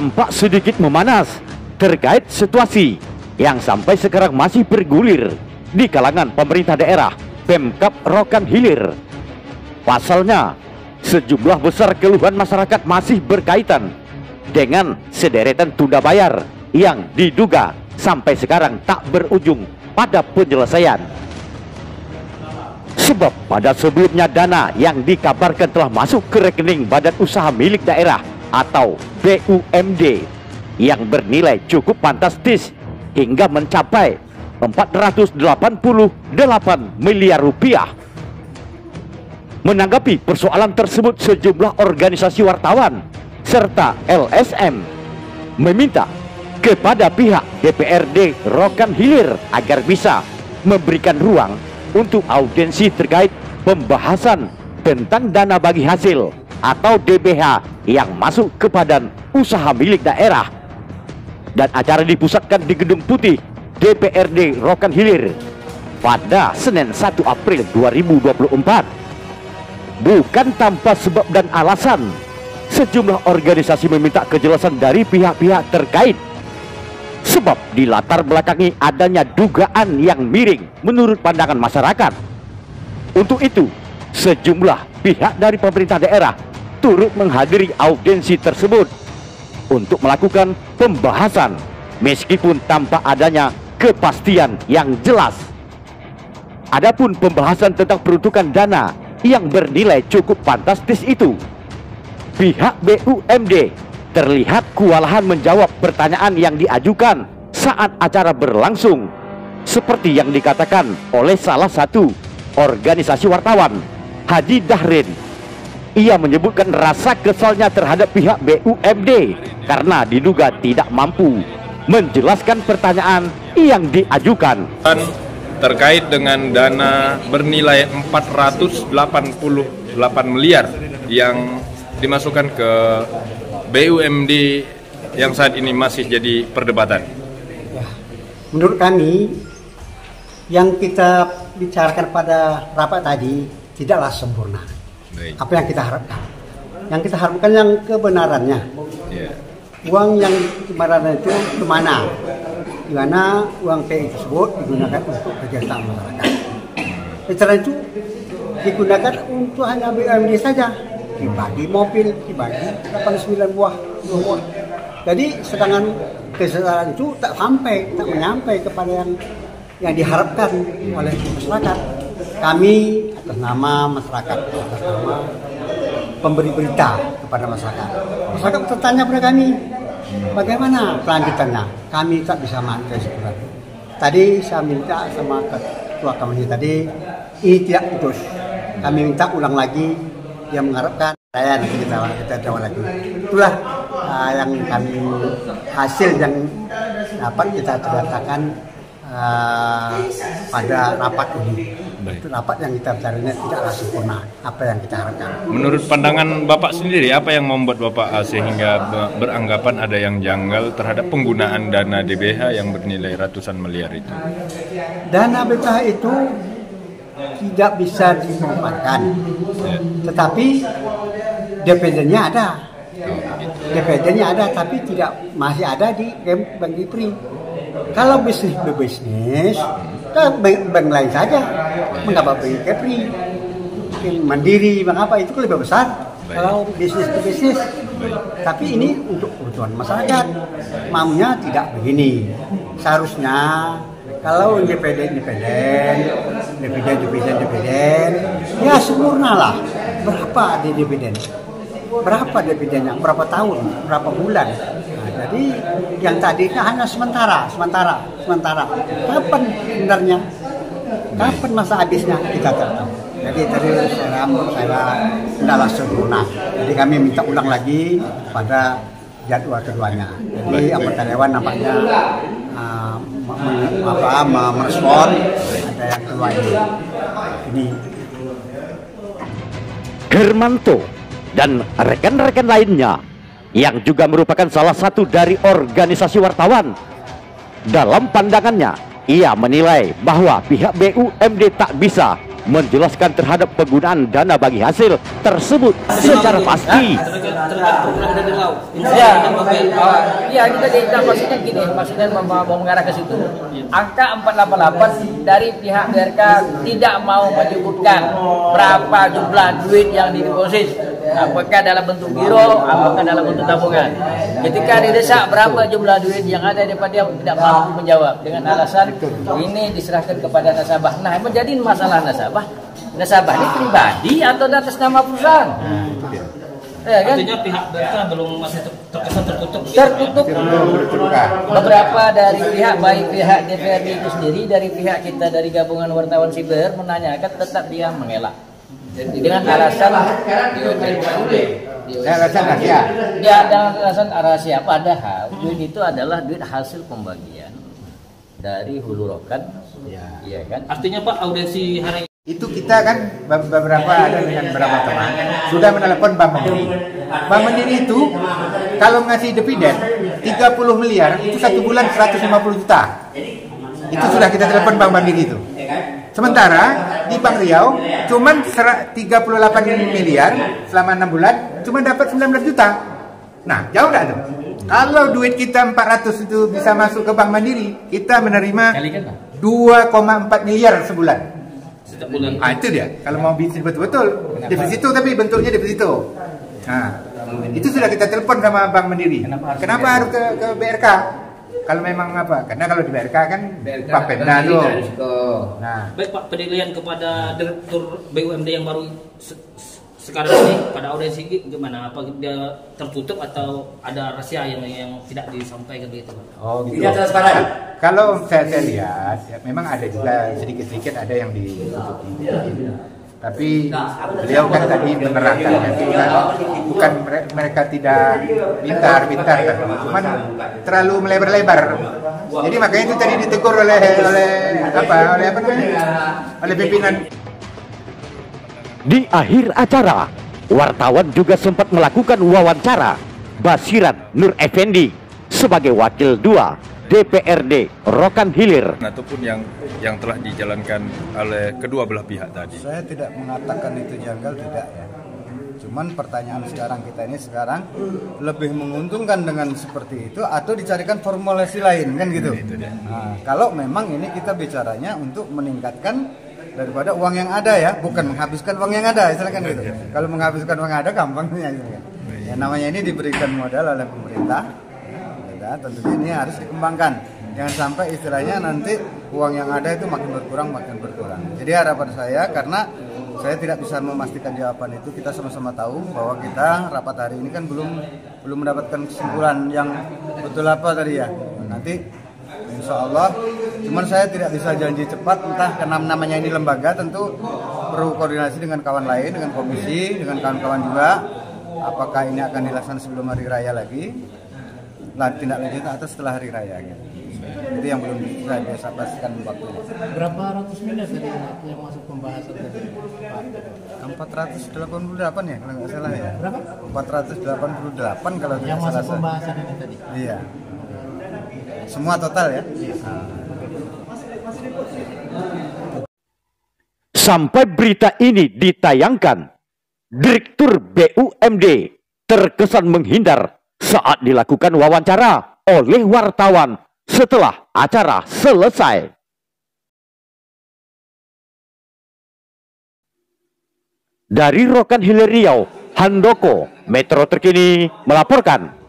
tampak sedikit memanas terkait situasi yang sampai sekarang masih bergulir di kalangan pemerintah daerah Pemkap Rokan Hilir. Pasalnya, sejumlah besar keluhan masyarakat masih berkaitan dengan sederetan tunda bayar yang diduga sampai sekarang tak berujung pada penyelesaian. Sebab pada sebelumnya dana yang dikabarkan telah masuk ke rekening Badan Usaha Milik Daerah atau BUMD yang bernilai cukup fantastis hingga mencapai 488 miliar rupiah. Menanggapi persoalan tersebut sejumlah organisasi wartawan serta LSM meminta kepada pihak DPRD Rokan Hilir agar bisa memberikan ruang untuk audiensi terkait pembahasan tentang dana bagi hasil atau DBH yang masuk ke badan usaha milik daerah. Dan acara dipusatkan di Gedung Putih DPRD Rokan Hilir pada Senin 1 April 2024 bukan tanpa sebab dan alasan sejumlah organisasi meminta kejelasan dari pihak-pihak terkait. Sebab di latar belakangi adanya dugaan yang miring menurut pandangan masyarakat. Untuk itu, sejumlah pihak dari pemerintah daerah turut menghadiri audiensi tersebut untuk melakukan pembahasan meskipun tanpa adanya kepastian yang jelas. Adapun pembahasan tentang peruntukan dana yang bernilai cukup fantastis itu, pihak BUMD terlihat kewalahan menjawab pertanyaan yang diajukan saat acara berlangsung seperti yang dikatakan oleh salah satu organisasi wartawan Haji Dahrin ia menyebutkan rasa kesalnya terhadap pihak BUMD karena diduga tidak mampu menjelaskan pertanyaan yang diajukan terkait dengan dana bernilai 488 miliar yang dimasukkan ke BUMD yang saat ini masih jadi perdebatan? Menurut kami yang kita bicarakan pada rapat tadi tidaklah sempurna. Baik. Apa yang kita harapkan? Yang kita harapkan yang kebenarannya. Yeah. Uang yang kebenaran itu ke mana? Di mana uang PI tersebut digunakan untuk kegiatan masyarakat? Secara itu digunakan untuk hanya BUMD saja dibagi mobil, dibagi 89 buah, buah. Jadi sedangkan kesadaran itu tak sampai, tak menyampai kepada yang yang diharapkan oleh masyarakat. Kami atas nama masyarakat, atas nama pemberi berita kepada masyarakat. Masyarakat bertanya kepada kami, bagaimana kelanjutannya? Kami tak bisa sebenarnya. Tadi saya minta sama ketua kami tadi, ini tidak putus. Kami minta ulang lagi yang mengharapkan saya nanti kita kita jawab lagi itulah uh, yang kami hasil yang dapat kita ceritakan uh, pada rapat ini Baik. rapat yang kita bicaranya tidaklah sempurna apa yang kita harapkan menurut pandangan bapak sendiri apa yang membuat bapak uh, sehingga beranggapan ada yang janggal terhadap penggunaan dana DBH yang bernilai ratusan miliar itu dana DBH itu tidak bisa dimanfaatkan. Ya. Tetapi dependennya ada. Dependennya ada tapi tidak masih ada di Bank Dipri. Kalau bisnis berbisnis, kan bank, bank lain saja. Mengapa Bank Dipri? Mandiri, mengapa itu lebih besar. Kalau bisnis ke bisnis, tapi ini untuk kebutuhan masyarakat. Maunya tidak begini. Seharusnya kalau independen independen dividen dividen dividen ya sempurna lah berapa di dividen berapa dividennya berapa tahun berapa bulan jadi yang tadi hanya sementara sementara sementara. Kapan sebenarnya kapan masa habisnya? Kita tahu. Jadi tadi saya saya tidaklah sempurna. Jadi kami minta ulang lagi pada jadwal keduanya. Jadi anggota dewan nampaknya uh, apa merespon ada yang keluar ini. ini. Hermanto dan rekan-rekan lainnya yang juga merupakan salah satu dari organisasi wartawan. Dalam pandangannya, ia menilai bahwa pihak BUMD tak bisa menjelaskan terhadap penggunaan dana bagi hasil tersebut secara pasti. Ya, ya kita tidak maksudnya gini, maksudnya mau mengarah ke situ. Angka 488 dari pihak BRK tidak mau menyebutkan berapa jumlah duit yang dideposit. Apakah dalam bentuk giro, apakah dalam bentuk tabungan. Ketika didesak berapa jumlah duit yang ada di dia tidak mampu menjawab dengan alasan ini diserahkan kepada nasabah. Nah, menjadi masalah nasabah. Nasabah ini pribadi atau atas nama perusahaan? Ya, kan? Artinya pihak BRK belum masih terkesan tertutup. Tertutup. Beberapa dari pihak baik pihak DPRD itu sendiri dari pihak kita dari gabungan wartawan siber menanyakan tetap dia mengelak. Jadi dengan alasan alasan rahasia. Ya dengan alasan rahasia padahal duit itu adalah duit hasil pembagian dari hulu rokan. Ya. Iya kan? Artinya Pak audiensi hari itu kita kan beberapa ada dengan beberapa teman sudah menelepon Bank Mandiri. Bank Mandiri itu kalau ngasih dividen 30 miliar itu satu bulan 150 juta. Itu sudah kita telepon Bank Mandiri itu. Sementara di Bank Riau cuman 38 miliar selama 6 bulan cuma dapat 19 juta. Nah, jauh enggak tuh? Kalau duit kita 400 itu bisa masuk ke Bank Mandiri, kita menerima 2,4 miliar sebulan setiap bulan. Ah itu dia. Kalau mau bisnis betul-betul deposito tapi bentuknya deposito. Nah, itu sudah kita telepon sama Bank Mandiri. Kenapa, Kenapa harus ke, ke BRK? Kalau memang apa? Karena kalau di BRK kan Pak Pemda tuh. Nah, baik Pak penilaian kepada Direktur BUMD yang baru sekarang ini pada audiensi gimana? Apa dia tertutup atau ada rahasia yang yang tidak disampaikan begitu? Oh gitu. Tidak transparan. Kalau saya, saya lihat, ya, memang ada juga sedikit-sedikit ada yang ditutupi. Tapi beliau kan tadi menerangkan ya, bukan, bukan mereka tidak pintar-pintar, tapi cuman terlalu melebar-lebar. Jadi makanya itu tadi ditegur oleh oleh apa oleh apa namanya? Oleh pimpinan. Di akhir acara, wartawan juga sempat melakukan wawancara. Basiran Nur Effendi sebagai wakil dua DPRD Rokan Hilir ataupun yang yang telah dijalankan oleh kedua belah pihak tadi. Saya tidak mengatakan itu janggal tidak ya. Cuman pertanyaan sekarang kita ini sekarang lebih menguntungkan dengan seperti itu atau dicarikan formulasi lain kan gitu. Nah, kalau memang ini kita bicaranya untuk meningkatkan daripada uang yang ada ya, bukan menghabiskan uang yang ada, silakan gitu. Kalau menghabiskan uang yang ada gampang ya, ya namanya ini diberikan modal oleh pemerintah, ya, tentunya ini harus dikembangkan. Jangan sampai istilahnya nanti uang yang ada itu makin berkurang makin berkurang. Jadi harapan saya karena saya tidak bisa memastikan jawaban itu kita sama-sama tahu bahwa kita rapat hari ini kan belum belum mendapatkan kesimpulan yang betul apa tadi ya. Nanti Insya Allah. Cuman saya tidak bisa janji cepat, entah karena namanya ini lembaga tentu perlu koordinasi dengan kawan lain, dengan komisi, dengan kawan-kawan juga. Apakah ini akan dilaksanakan sebelum hari raya lagi? Tindak lanjut atau setelah hari raya gitu. Itu yang belum bisa biasa pastikan waktu. Berapa ratus miliar tadi yang masuk pembahasan tadi? 488 ya kalau nggak salah ya. Berapa? 488 kalau yang masuk pembahasan ini tadi. Iya. Semua total ya. Sampai berita ini ditayangkan, Direktur BUMD terkesan menghindar saat dilakukan wawancara oleh wartawan setelah acara selesai. Dari Rokan Hilir Riau, Handoko, Metro Terkini melaporkan.